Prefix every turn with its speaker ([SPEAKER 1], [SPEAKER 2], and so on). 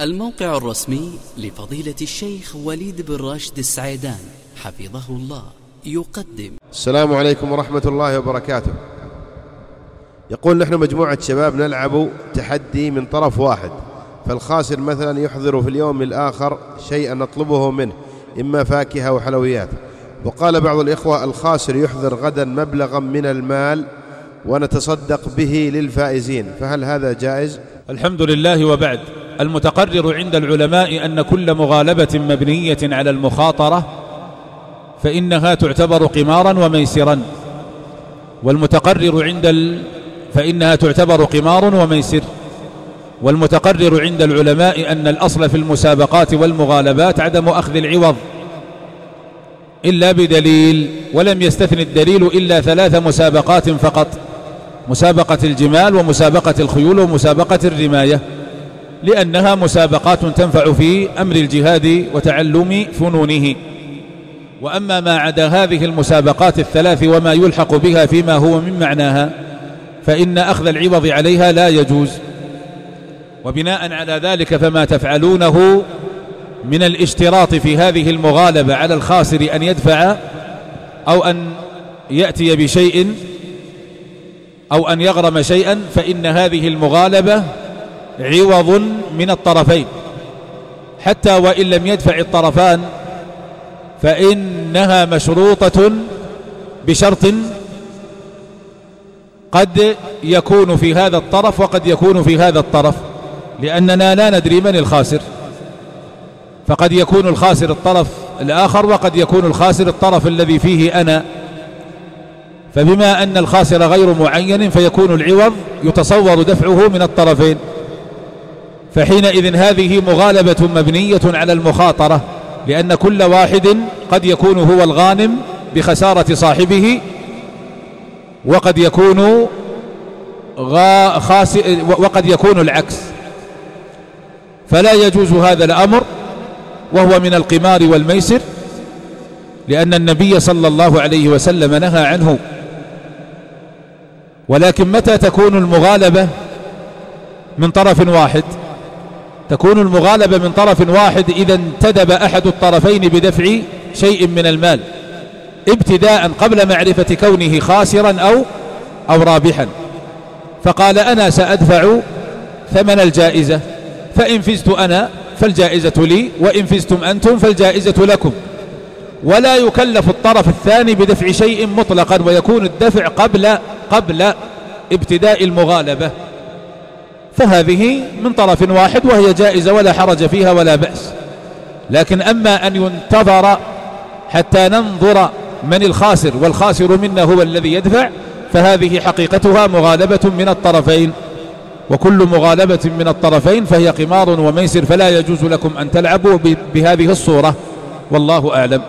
[SPEAKER 1] الموقع الرسمي لفضيلة الشيخ وليد بن راشد السعيدان حفظه الله يقدم.
[SPEAKER 2] السلام عليكم ورحمة الله وبركاته. يقول نحن مجموعة شباب نلعب تحدي من طرف واحد فالخاسر مثلا يحضر في اليوم الآخر شيئا نطلبه منه إما فاكهة وحلويات وقال بعض الإخوة الخاسر يحضر غدا مبلغا من المال ونتصدق به للفائزين فهل هذا جائز؟
[SPEAKER 3] الحمد لله وبعد. المتقرر عند العلماء أن كل مغالبة مبنية على المخاطرة فإنها تعتبر قمارا وميسرا. والمتقرر عند ال... فإنها تعتبر قمار وميسر. والمتقرر عند العلماء أن الأصل في المسابقات والمغالبات عدم أخذ العوض. إلا بدليل ولم يستثن الدليل إلا ثلاث مسابقات فقط مسابقة الجمال ومسابقة الخيول ومسابقة الرماية. لأنها مسابقات تنفع في أمر الجهاد وتعلم فنونه. وأما ما عدا هذه المسابقات الثلاث وما يلحق بها فيما هو من معناها فإن أخذ العوض عليها لا يجوز. وبناء على ذلك فما تفعلونه من الاشتراط في هذه المغالبة على الخاسر أن يدفع أو أن يأتي بشيء أو أن يغرم شيئا فإن هذه المغالبة عوض من الطرفين. حتى وإن لم يدفع الطرفان فإنها مشروطة بشرط قد يكون في هذا الطرف وقد يكون في هذا الطرف لأننا لا ندري من الخاسر. فقد يكون الخاسر الطرف الآخر وقد يكون الخاسر الطرف الذي فيه أنا. فبما أن الخاسر غير معين فيكون العوض يتصور دفعه من الطرفين. فحينئذ هذه مغالبة مبنية على المخاطرة لأن كل واحد قد يكون هو الغانم بخسارة صاحبه وقد يكون غا خاس وقد يكون العكس. فلا يجوز هذا الأمر وهو من القمار والميسر لأن النبي صلى الله عليه وسلم نهى عنه. ولكن متى تكون المغالبة من طرف واحد؟ تكون المغالبة من طرف واحد إذا انتدب أحد الطرفين بدفع شيء من المال ابتداء قبل معرفة كونه خاسرا أو أو رابحا. فقال أنا سأدفع ثمن الجائزة فإن فزت أنا فالجائزة لي وإن فزتم أنتم فالجائزة لكم. ولا يكلف الطرف الثاني بدفع شيء مطلقا ويكون الدفع قبل قبل ابتداء المغالبة. فهذه من طرف واحد وهي جائزة ولا حرج فيها ولا بأس. لكن أما أن ينتظر حتى ننظر من الخاسر والخاسر منا هو الذي يدفع فهذه حقيقتها مغالبة من الطرفين. وكل مغالبة من الطرفين فهي قمار وميسر فلا يجوز لكم أن تلعبوا بهذه الصورة. والله أعلم.